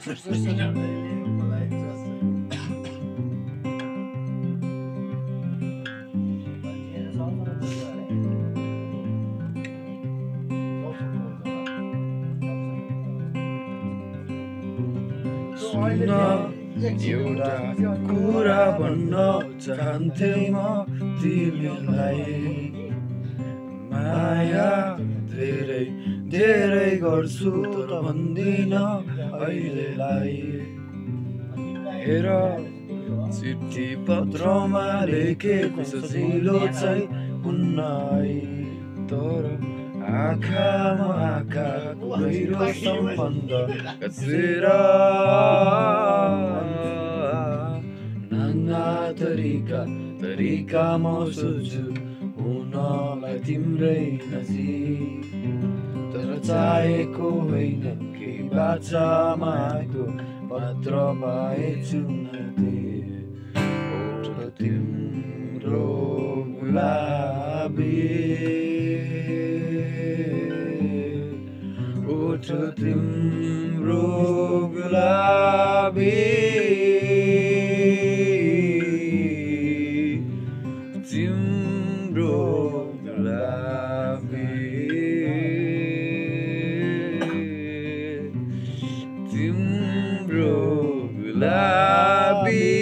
सुन्न एउटा कुरा भन्न चाहन्थे म तिमीलाई। धेरै गर्छु तर भन्दिन अहिलेलाई। हेर चिठी पत्रमा लेखेको सजिलो चाहिँ हुन्न तर आँखामा आँखाको गहिरो सम्बन्ध कसेर नाना तरिका तरिका म सोच्छु हुनलाई तिम्रै नजिक। चाहेको होइन केही बाचामा आएको पत्र पाएछु तिम्रो ओठ तिम्रो गुलाबी। तिम्रो yung bro gulabi